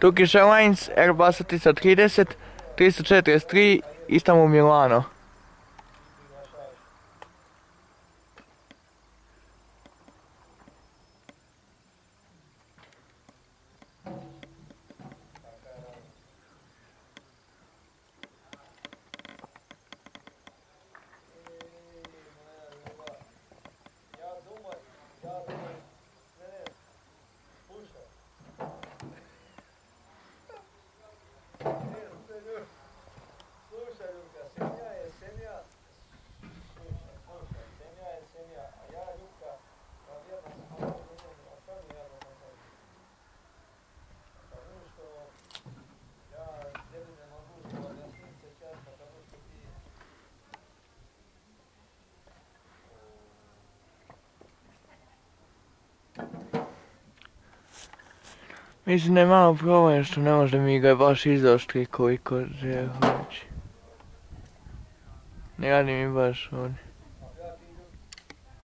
Turkish Airlines, Airbus 330, 343, Istanbul Milano. Mislim da je malo problem što ne može mi ga baš izoštri koliko že hoći. Ne radi mi baš ovdje.